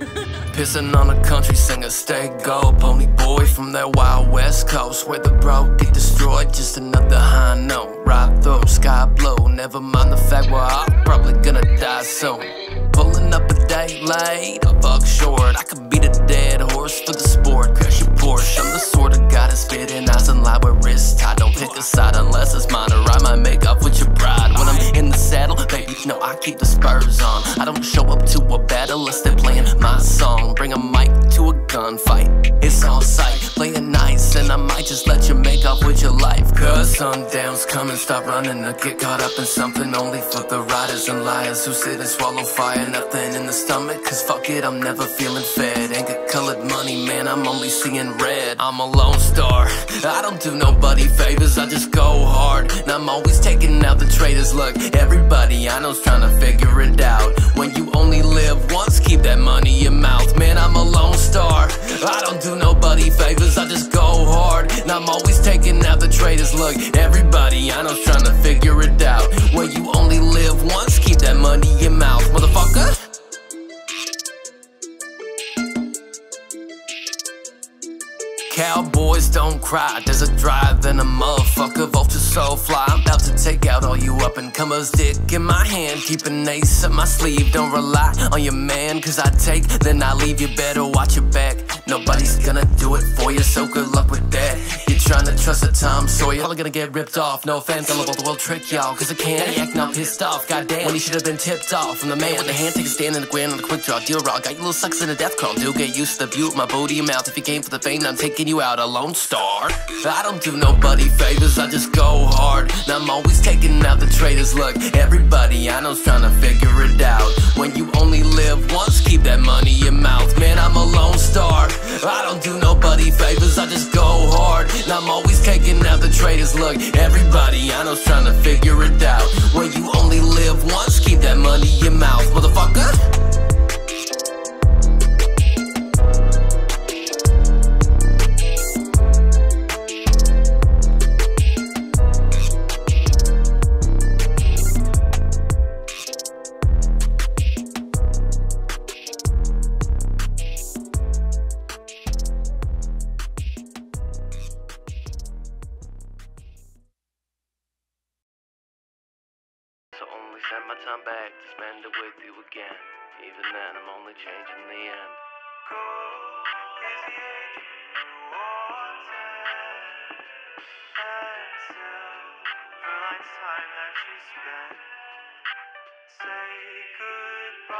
Pissing on a country singer, stay gold. Ponyboy from that wild west coast where the bro get destroyed. Just another high note. Ride through, sky blue. Never mind the fact we're all probably gonna die soon. Pulling up a day late, a fuck short. I could beat a dead horse for the sport. Crash your Porsche. I'm the sort of guy that's spitting eyes and lie with wrists tied. Don't pick a side unless it's mine, no, I keep the spurs on. I don't show up to a battle unless they're playing my song. Bring a mic to a gunfight. It's on sight, play it nice, and I might just let you make off with your life. Cause sundown's coming, stop running or get caught up in something. Only for the riders and liars who sit and swallow fire. Nothing in the stomach, cause fuck it, I'm never feeling fed. Ain't got colored money, man, I'm only seeing red. I'm a lone star, I don't do nobody favors, I just go hard. And I'm always taking out the traitors. Look, everybody I know's trying to figure it out. When you only live once, keep that money in your mouth. Man, I'm a lone star. I don't do nobody favors, I just go hard. And I'm always taking out the traitors. Look, everybody I know's trying to figure it out. When you only live once, keep that money in your mouth, motherfucker. Cowboys don't cry, there's a drive and a motherfucker vulture so fly. I'm about to take out all you up and comers, dick in my hand, keep an ace up my sleeve. Don't rely on your man, cause I take, then I leave. You better watch your back. Nobody's gonna do it for you, so good luck with that. You're trying to trust a Tom Sawyer, probably gonna get ripped off. No offense, all about the world trick y'all, cause I can't act now pissed off. Goddamn, when he should have been tipped off from the man with the hand, take a stand in the ground on the quick draw, deal raw. Got you little sucks in a death crawl, dude. Get used to the view of my booty and mouth. If you came for the fame, I'm taking you out, a lone star. I don't do nobody favors, I just go hard. And I'm always taking out the traitors. Look, everybody I know's trying to figure it out. When you only live once, keep that money in your mouth. Man, nobody favors, I just go hard. And I'm always taking out the traitors. Look, everybody I know's trying to figure it out. When you only live once, keep that money in your mouth, motherfucker. Only send my time back to spend it with you again. Even then, I'm only changing the end. Time that you spent. Say goodbye.